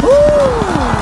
Woohoo!